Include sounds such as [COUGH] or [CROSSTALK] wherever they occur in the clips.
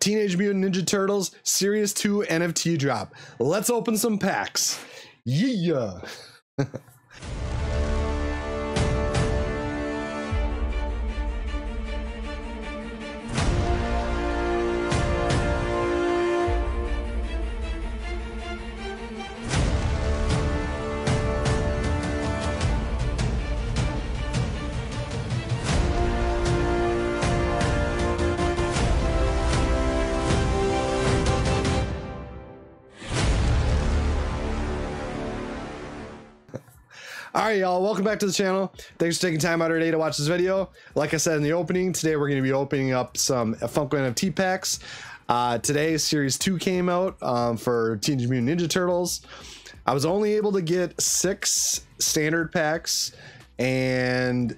Teenage Mutant Ninja Turtles Series 2 NFT drop. Let's open some packs. Yeah. [LAUGHS] All right, y'all, welcome back to the channel. Thanks for taking time out of your day to watch this video. Like I said in the opening, today we're going to be opening up some Funko NFT packs. Uh, today, Series 2 came out um, for Teenage Mutant Ninja Turtles. I was only able to get six standard packs, and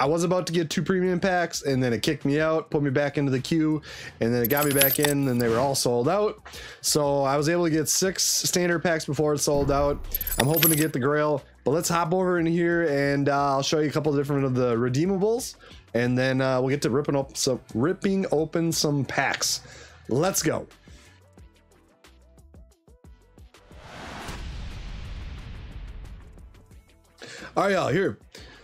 I was about to get two premium packs, and then it kicked me out, put me back into the queue, and then it got me back in, and they were all sold out. So I was able to get six standard packs before it sold out. I'm hoping to get the Grail, but let's hop over in here, and uh, I'll show you a couple of different of the redeemables, and then uh, we'll get to ripping up some ripping open some packs. Let's go. All right, y'all, here.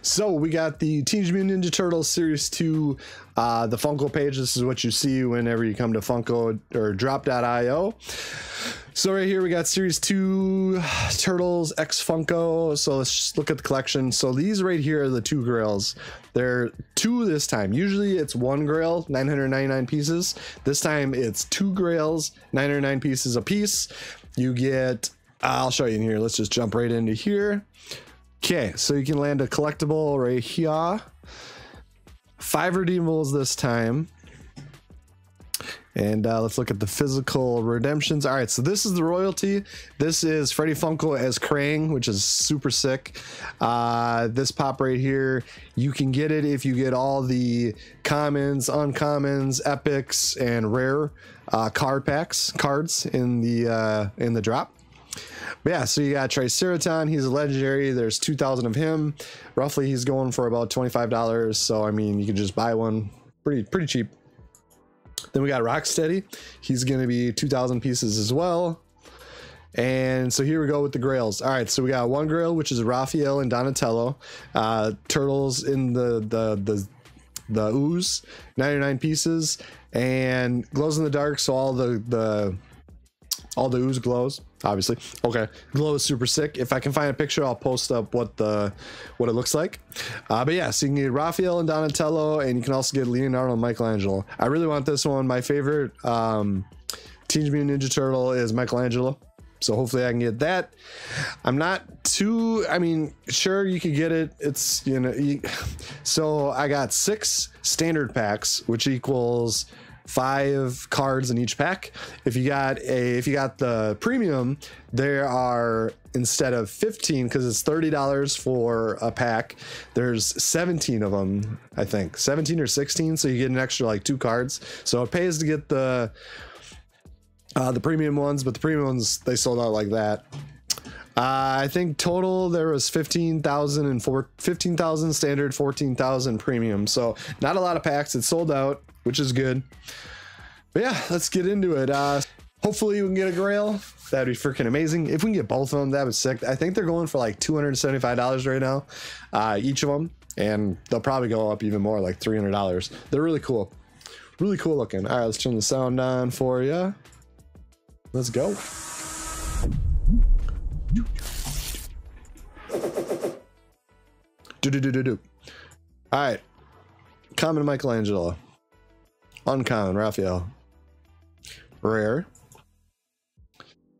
So we got the Teenage Mutant Ninja Turtles Series 2, uh, the Funko page. This is what you see whenever you come to Funko or drop.io. So right here we got Series 2 Turtles X Funko. So let's just look at the collection. So these right here are the two grails. They're two this time. Usually it's one grail, 999 pieces. This time it's two grails, 909 pieces a piece. You get, I'll show you in here. Let's just jump right into here. Okay, so you can land a collectible right here. Five redeemables this time. And uh, let's look at the physical redemptions. All right, so this is the royalty. This is Freddy Funko as Krang, which is super sick. Uh, this pop right here, you can get it if you get all the commons, uncommons, epics, and rare uh, card packs, cards in the uh, in the drop. But yeah, so you got Triceraton. He's a legendary. There's 2,000 of him. Roughly, he's going for about $25. So, I mean, you can just buy one pretty pretty cheap. Then we got Rocksteady. He's going to be 2,000 pieces as well. And so here we go with the grails. All right, so we got one grail, which is Raphael and Donatello. Uh, turtles in the, the, the, the ooze, 99 pieces. And glows in the dark, so all the, the all the ooze glows obviously. Okay glow is super sick. If i can find a picture i'll post up what the what it looks like. Uh, but yeah so you can get raphael and donatello and you can also get leonardo and michelangelo. I really want this one. My favorite um teenage mutant ninja turtle is michelangelo. So hopefully i can get that. I'm not too i mean sure you could get it. It's you know you, so i got six standard packs which equals five cards in each pack. If you got a if you got the premium, there are instead of 15 because it's $30 for a pack, there's 17 of them, I think. 17 or 16, so you get an extra like two cards. So it pays to get the uh, the premium ones, but the premium ones they sold out like that. Uh, I think total there was 15,000 and 15,000 standard, 14,000 premium. So not a lot of packs. It sold out which is good. But yeah, let's get into it. Uh, hopefully we can get a grail. That'd be freaking amazing. If we can get both of them, that would be sick. I think they're going for like $275 right now, uh, each of them. And they'll probably go up even more, like $300. They're really cool. Really cool looking. All right, let's turn the sound on for you. Let's go. Do do do do do. All right. Common Michelangelo. Uncommon, Raphael. Rare.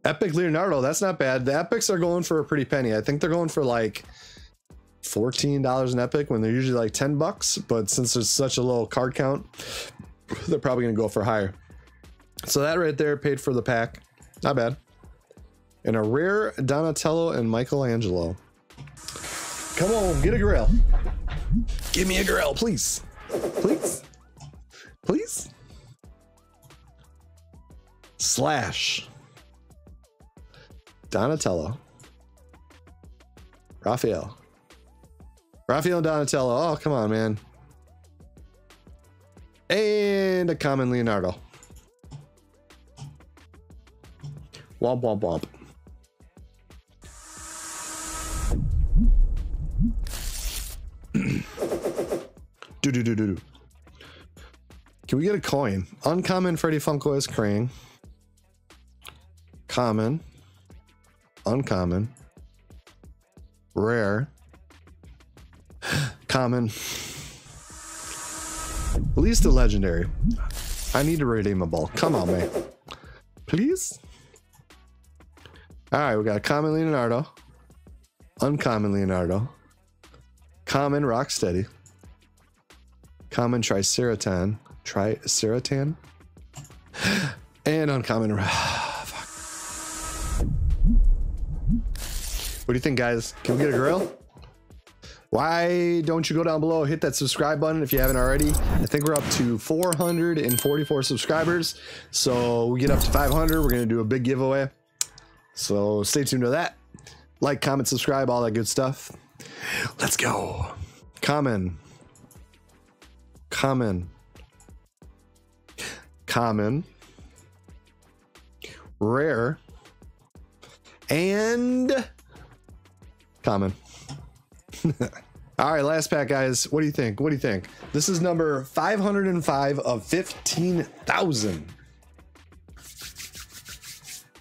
Epic Leonardo, that's not bad. The epics are going for a pretty penny. I think they're going for like $14 an epic when they're usually like 10 bucks. But since there's such a low card count, they're probably going to go for higher. So that right there paid for the pack. Not bad. And a rare Donatello and Michelangelo. Come on, get a grill. Give me a grill, please. Please please? Slash Donatello. Raphael. Raphael and Donatello. Oh, come on, man. And a common Leonardo. Womp womp womp. [CLEARS THROAT] do do do do do. Can we get a coin? Uncommon Freddy Funko as Krang. Common. Uncommon. Rare. [GASPS] Common. At least a legendary. I need to redeem a redeemable. Come on, man. Please? Alright, we got a common Leonardo. Uncommon Leonardo. Common Rocksteady. Common Triceraton. Triceraton. And uncommon. [SIGHS] Fuck. What do you think, guys? Can we get a grill? Why don't you go down below, hit that subscribe button if you haven't already. I think we're up to 444 subscribers. So we get up to 500, we're going to do a big giveaway. So stay tuned to that. Like, comment, subscribe, all that good stuff. Let's go. Common. Common. Common. Rare. And common. [LAUGHS] All right, last pack, guys. What do you think? What do you think? This is number 505 of 15,000.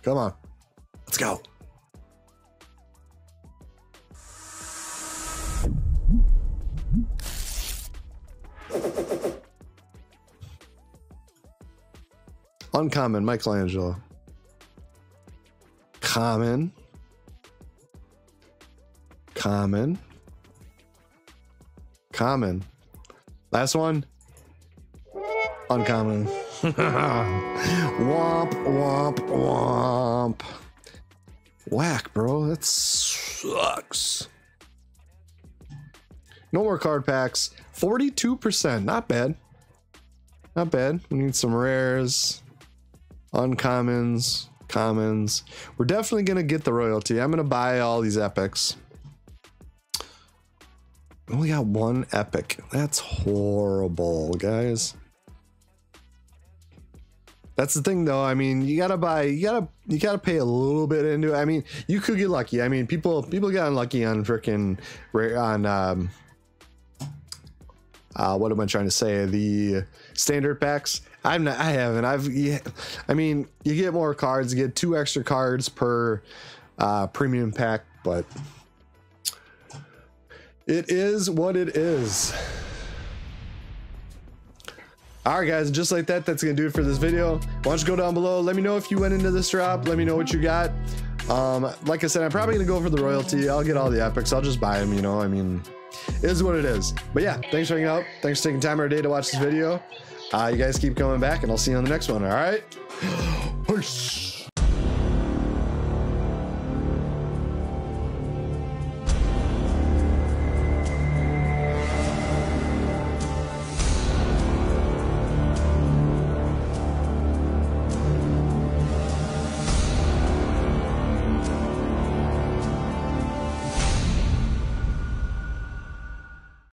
Come on. Let's go. Uncommon, Michelangelo. Common. Common. Common. Last one. Uncommon. [LAUGHS] womp, womp, womp. Whack, bro. That sucks. No more card packs. 42%. Not bad. Not bad. We need some rares, uncommons, commons. We're definitely going to get the royalty. I'm going to buy all these epics. Only got one epic. That's horrible, guys. That's the thing though. I mean, you gotta buy, you gotta, you gotta pay a little bit into it. I mean, you could get lucky. I mean, people, people got unlucky on freaking, rare on, um, uh, what am I trying to say? The standard packs. I'm not, I haven't, I've, yeah, I mean, you get more cards, you get two extra cards per, uh, premium pack, but it is what it is. All right, guys, just like that, that's gonna do it for this video. Why don't you go down below? Let me know if you went into this drop. Let me know what you got. Um, like I said, I'm probably gonna go for the royalty. I'll get all the epics. I'll just buy them, you know, I mean, it is what it is. But yeah, thanks for hanging out. Thanks for taking time out of day to watch this video. Uh, you guys keep coming back and I'll see you on the next one. All right. [GASPS] Peace.